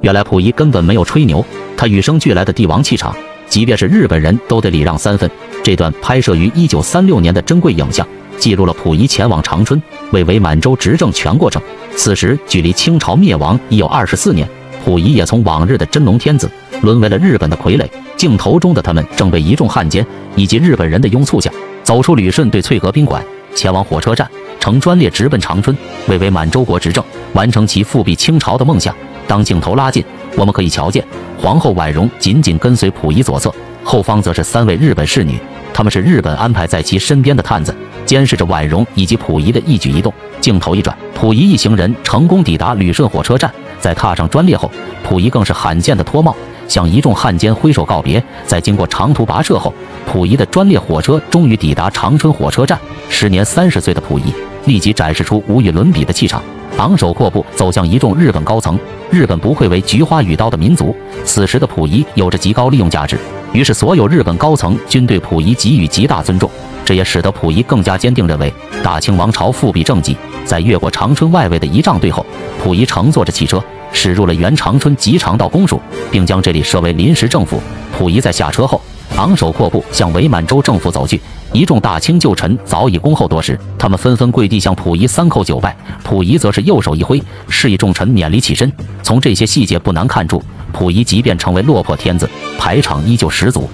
原来溥仪根本没有吹牛，他与生俱来的帝王气场，即便是日本人都得礼让三分。这段拍摄于一九三六年的珍贵影像，记录了溥仪前往长春为伪满洲执政全过程。此时距离清朝灭亡已有二十四年，溥仪也从往日的真龙天子沦为了日本的傀儡。镜头中的他们正被一众汉奸以及日本人的拥簇下，走出旅顺对翠阁宾馆，前往火车站，乘专列直奔长春，为伪满洲国执政，完成其复辟清朝的梦想。当镜头拉近，我们可以瞧见皇后婉容紧紧跟随溥仪左侧，后方则是三位日本侍女，他们是日本安排在其身边的探子，监视着婉容以及溥仪的一举一动。镜头一转，溥仪一行人成功抵达旅顺火车站，在踏上专列后，溥仪更是罕见的脱帽，向一众汉奸挥手告别。在经过长途跋涉后，溥仪的专列火车终于抵达长春火车站。时年三十岁的溥仪立即展示出无与伦比的气场。昂首阔步走向一众日本高层。日本不愧为菊花与刀的民族，此时的溥仪有着极高利用价值。于是，所有日本高层均对溥仪给予极大尊重。这也使得溥仪更加坚定认为大清王朝复辟政绩。在越过长春外围的仪仗队后，溥仪乘坐着汽车驶入了原长春吉长道公署，并将这里设为临时政府。溥仪在下车后，昂首阔步向伪满洲政府走去。一众大清旧臣早已恭候多时，他们纷纷跪地向溥仪三叩九拜，溥仪则是右手一挥，示意众臣免礼起身。从这些细节不难看出，溥仪即便成为落魄天子，排场依旧十足。